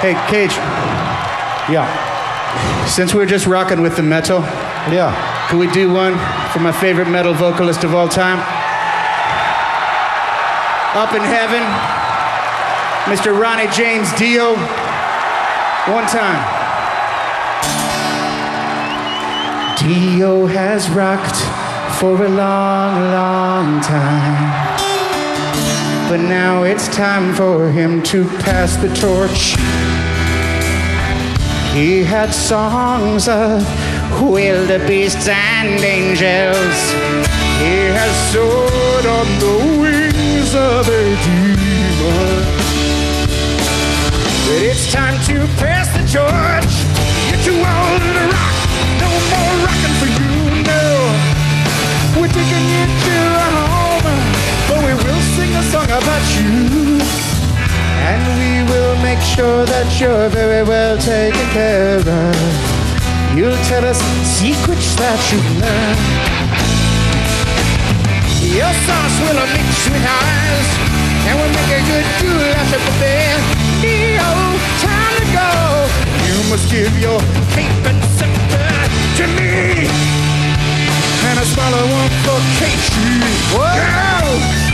Hey, Kage, Yeah. since we're just rocking with the metal, Yeah. can we do one for my favorite metal vocalist of all time? Up in heaven, Mr. Ronnie James Dio. One time. Dio has rocked for a long, long time. But now it's time for him to pass the torch. He had songs of wildebeests and angels. He has soared on the wings of a demon. But it's time to make sure that you're very well taken care of. You'll tell us secrets that you learned. Your sauce will mix with ours, and we'll make a good goulash bed. Dio, time to go. You must give your cape and scepter to me, and a smaller one for KG. Whoa! Go!